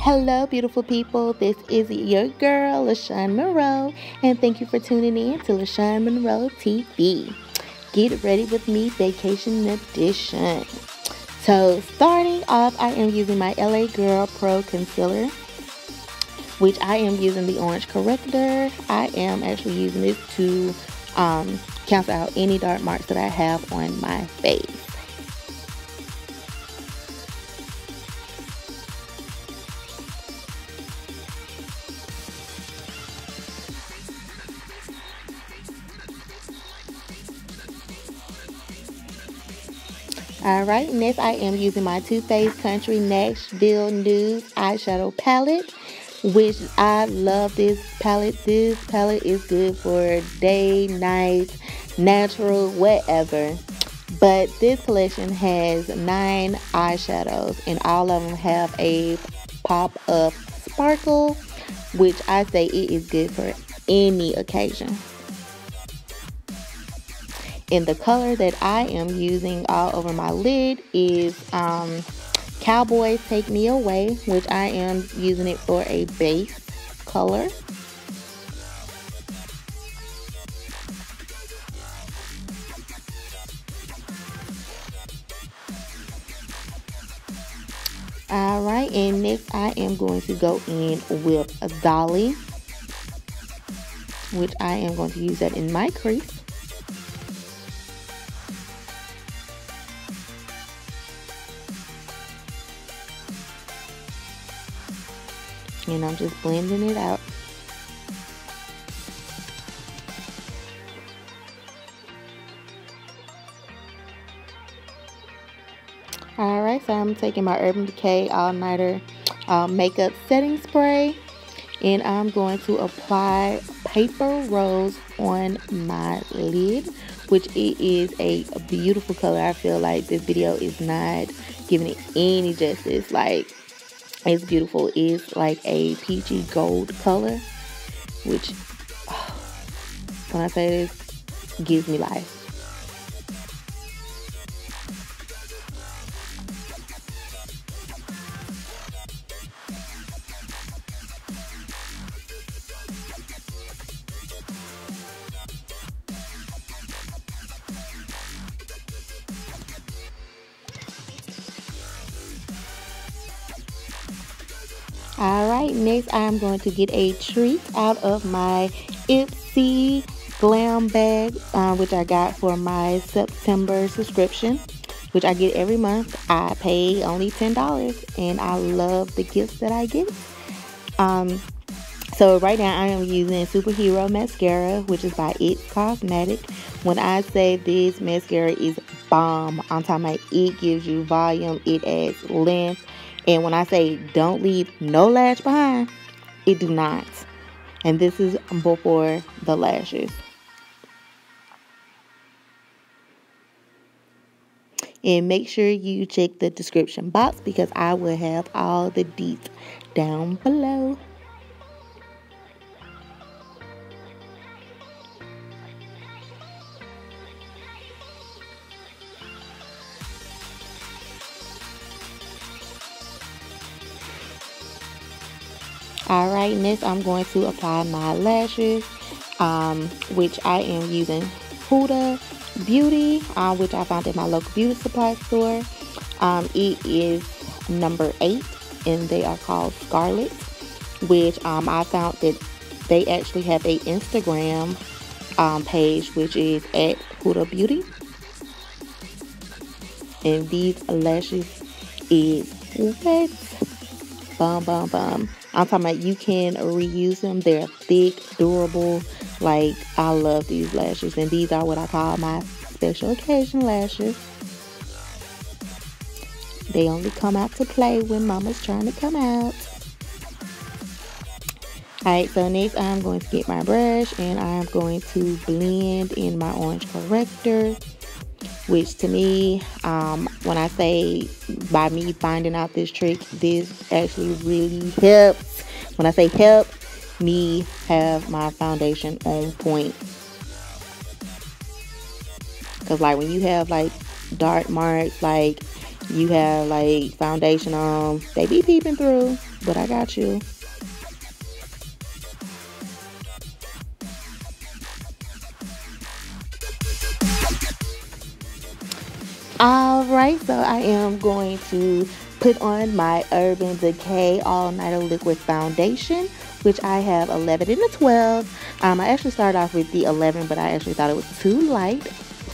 Hello, beautiful people. This is your girl, LaShawn Monroe, and thank you for tuning in to LaShawn Monroe TV. Get ready with me, baecation edition. So, starting off, I am using my LA Girl Pro Concealer, which I am using the orange corrector. I am actually using this to um, cancel out any dark marks that I have on my face. Alright, next I am using my Too Faced Country Nashville Nude Eyeshadow Palette, which I love this palette. This palette is good for day, night, natural, whatever. But this collection has nine eyeshadows and all of them have a pop of sparkle, which I say it is good for any occasion. And the color that I am using all over my lid is um, Cowboys Take Me Away, which I am using it for a base color. Alright, and next I am going to go in with a Dolly, which I am going to use that in my crease. and I'm just blending it out. Taking my Urban Decay All Nighter uh, Makeup Setting Spray and I'm going to apply Paper Rose on my lid, which it is a, a beautiful color. I feel like this video is not giving it any justice. Like, it's beautiful. It's like a peachy gold color, which oh, when I say this, gives me life. Alright, next I'm going to get a treat out of my Ipsy Glam Bag, uh, which I got for my September subscription, which I get every month. I pay only $10 and I love the gifts that I get. Um, so right now I am using Superhero Mascara, which is by It's Cosmetic. When I say this mascara is bomb, I'm talking about it gives you volume, it adds length, and when I say don't leave no lash behind, it do not. And this is before the lashes. And make sure you check the description box because I will have all the deets down below. All right next i'm going to apply my lashes um, which i am using huda beauty uh, which i found at my local beauty supply store. Um, it is number eight and they are called scarlet which um, i found that they actually have a instagram um, page which is at huda beauty. And these lashes is wet bum bum bum I'm talking about you can reuse them. They're thick, durable. Like, I love these lashes. And these are what I call my special occasion lashes. They only come out to play when mama's trying to come out. Alright, so next I'm going to get my brush and I'm going to blend in my orange corrector which to me, um, when I say by me finding out this trick, this actually really helps. When I say help, me have my foundation on point. Because, like, when you have, like, dark marks, like, you have, like, foundation on, they be peeping through. But I got you. All right, so I am going to put on my Urban Decay All Nighter Liquid Foundation, which I have 11 and a 12. Um, I actually started off with the 11, but I actually thought it was too light.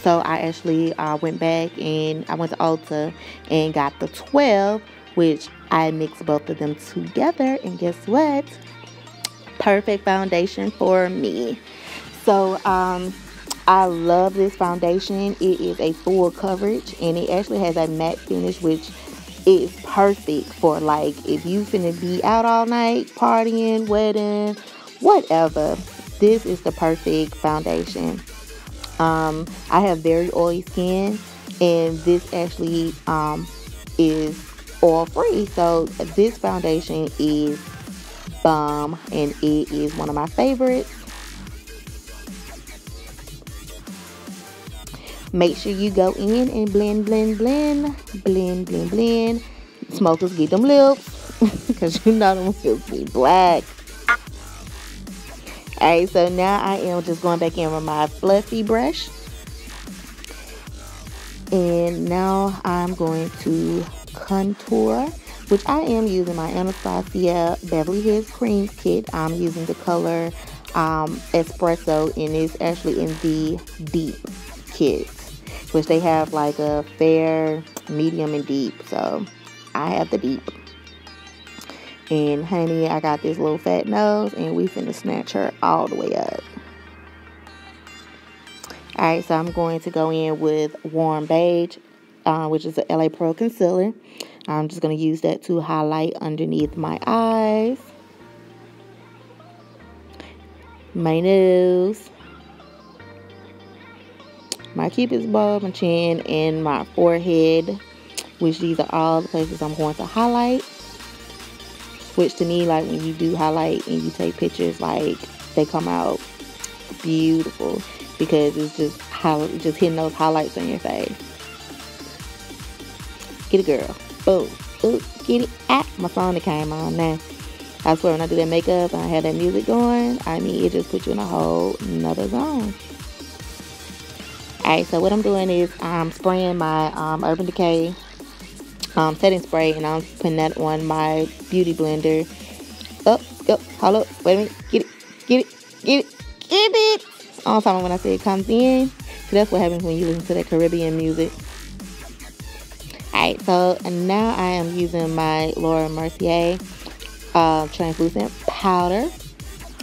So I actually uh, went back and I went to Ulta and got the 12, which I mixed both of them together. And guess what? Perfect foundation for me. So, um, I love this foundation. It is a full coverage and it actually has a matte finish, which is perfect for like if you finna be out all night, partying, wedding, whatever. This is the perfect foundation. Um, I have very oily skin and this actually um, is oil free. So this foundation is bomb and it is one of my favorites. Make sure you go in and blend, blend, blend, blend, blend, blend. Smokers get them lips because you know them lips be black. Alright, so now I am just going back in with my fluffy brush. And now I'm going to contour, which I am using my Anastasia Beverly Hills Cream Kit. I'm using the color um, Espresso and it's actually in the deep kit which they have like a fair, medium, and deep. So I have the deep. And honey, I got this little fat nose, and we finna snatch her all the way up. Alright, so I'm going to go in with Warm Beige, uh, which is a LA Pro concealer. I'm just going to use that to highlight underneath my eyes, my nose, my cupid's bow, my chin, and my forehead, which these are all the places I'm going to highlight. Which to me, like when you do highlight and you take pictures, like they come out beautiful because it's just how just hitting those highlights on your face. Get a girl. Boom. Ooh, get it. Ah, my phone came on now. I swear when I do that makeup and I have that music going, I mean it just puts you in a whole another zone. Alright, so what I'm doing is I'm spraying my um, Urban Decay um, setting spray and I'm putting that on my beauty blender. Up, up, hold up, wait a minute, get it, get it, get it, get it. The time when I say it comes in. So that's what happens when you listen to that Caribbean music. Alright, so now I am using my Laura Mercier uh, translucent powder.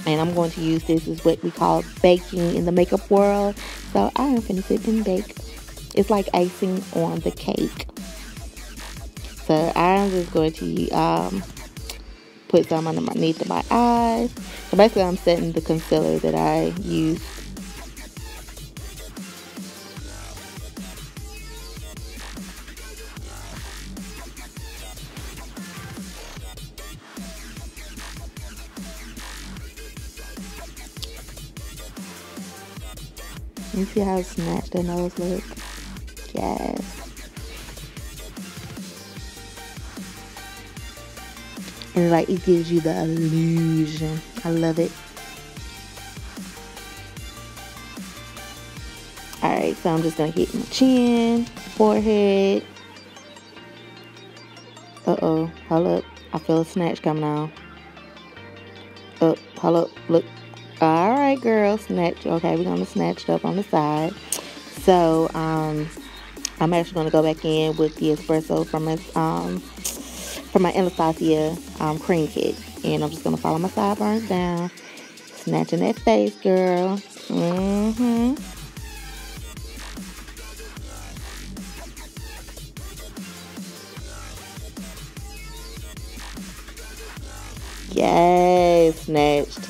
And I'm going to use this as what we call baking in the makeup world. So I am finna sit and bake. It's like icing on the cake. So I'm just going to um, put some underneath my eyes. So basically I'm setting the concealer that I use You how snatched the nose look? Yes. And like it gives you the illusion. I love it. Alright, so I'm just gonna hit my chin, forehead. Uh-oh, hold up. I feel a snatch coming on. Up, uh, hold up, look, right, girl, snatch. Okay, we're gonna snatch it up on the side. So, um, I'm actually gonna go back in with the espresso from my um from my Anastasia um, cream kit, and I'm just gonna follow my sideburns down, snatching that face, girl. Mm-hmm. Yes, snatched.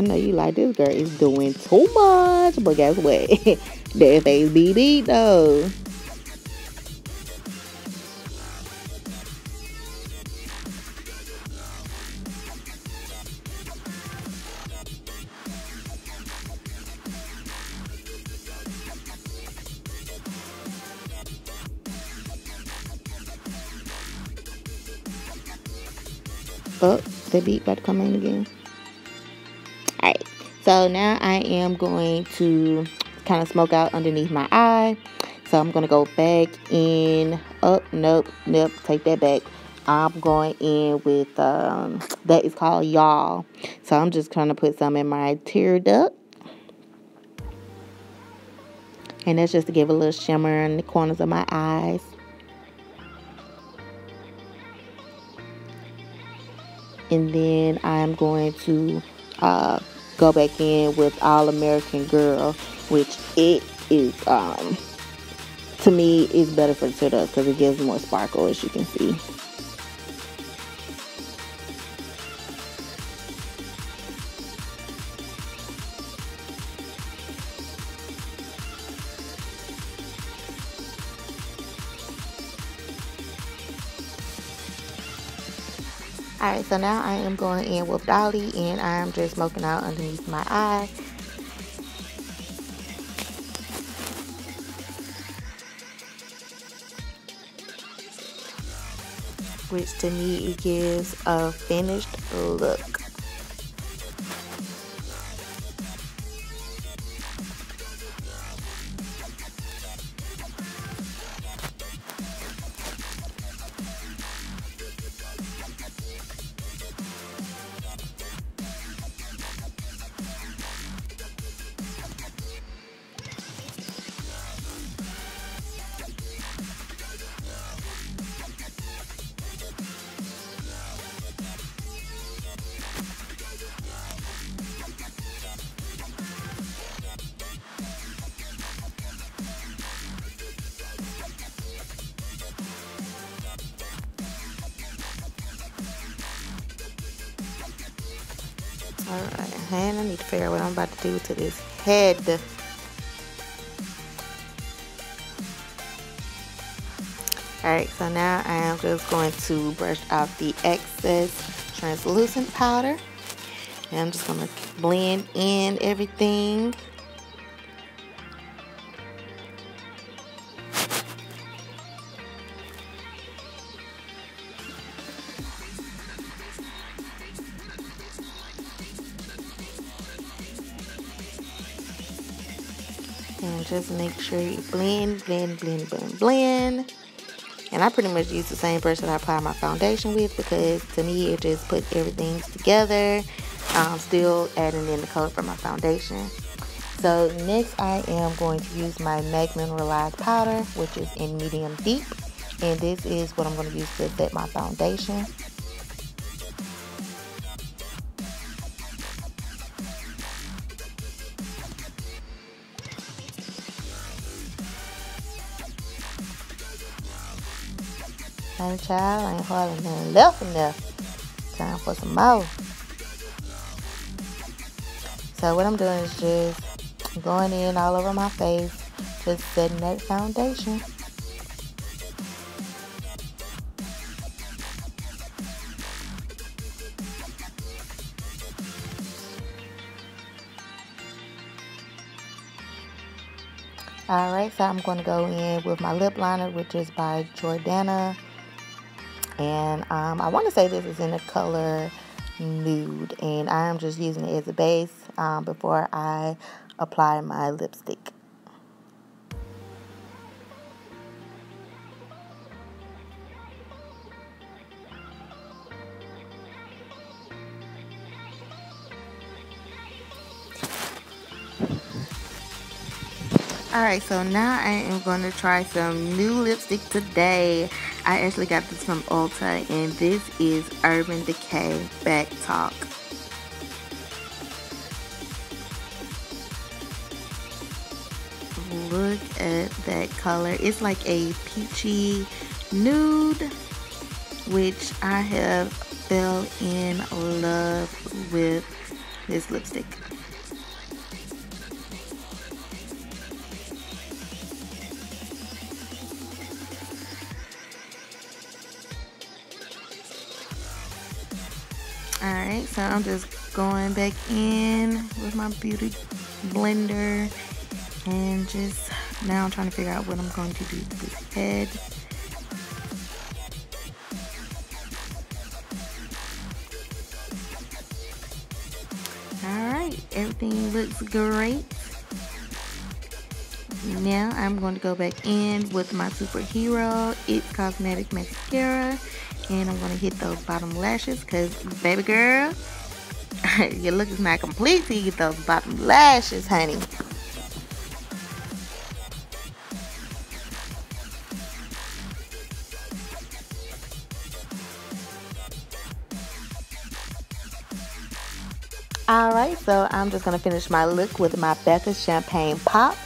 I know you like this girl is doing too much, but guess what? that face BD though. Oh, the beat about to come in again. So now I am going to kind of smoke out underneath my eye. So I'm going to go back in. Oh, nope, nope, take that back. I'm going in with, um, that is called Y'all. So I'm just trying to put some in my tear duct. And that's just to give a little shimmer in the corners of my eyes. And then I'm going to uh, go back in with All American Girl, which it is, um, to me, is better for the setup because it gives more sparkle, as you can see. Alright, so now I am going in with Dolly and I'm just smoking out underneath my eye. Which to me it gives a finished look. Alright, and I need to figure out what I'm about to do to this head. Alright, so now I am just going to brush out the excess translucent powder. And I'm just going to blend in everything. And just make sure you blend, blend, blend, blend, blend. And I pretty much use the same brush that I apply my foundation with because to me it just puts everything together. I'm still adding in the color for my foundation. So next I am going to use my MAC Mineralized Powder, which is in medium deep. And this is what I'm going to use to set my foundation. Hey child, ain't hardly nothing left in there. Time for some more. So what I'm doing is just going in all over my face, just setting that foundation. Alright, so I'm going to go in with my lip liner, which is by Jordana and um, I want to say this is in the color nude and I'm just using it as a base um, before I apply my lipstick. Alright, so now I am going to try some new lipstick today. I actually got this from Ulta, and this is Urban Decay Back Talk. Look at that color. It's like a peachy nude, which I have fell in love with this lipstick. So I'm just going back in with my beauty blender and just now I'm trying to figure out what I'm going to do to this head. Alright, everything looks great. Now I'm going to go back in with my superhero, It's Cosmetic Mascara. And I'm going to hit those bottom lashes because, baby girl, your look is not complete till you get those bottom lashes, honey. Alright, so I'm just going to finish my look with my Becca Champagne Pop.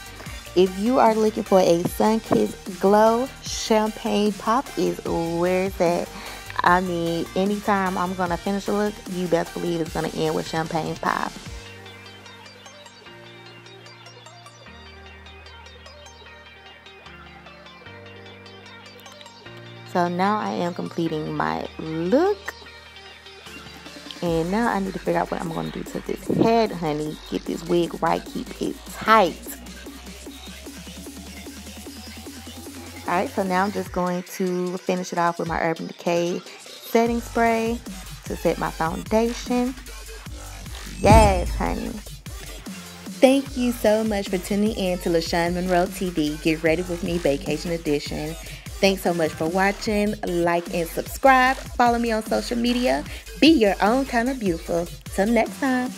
If you are looking for a sun-kissed glow, Champagne Pop is where it's at. I mean, anytime I'm to finish a look, you best believe it's to end with Champagne Pop. So now I am completing my look. And now I need to figure out what I'm to do to this head, honey. Get this wig right, keep it tight. Alright, so now I'm just going to finish it off with my Urban Decay setting spray to set my foundation. Yes, honey. Thank you so much for tuning in to LaShawn Monroe TV. Get ready with me, Baecation Edition. Thanks so much for watching. Like and subscribe. Follow me on social media. Be your own kind of beautiful. Till next time.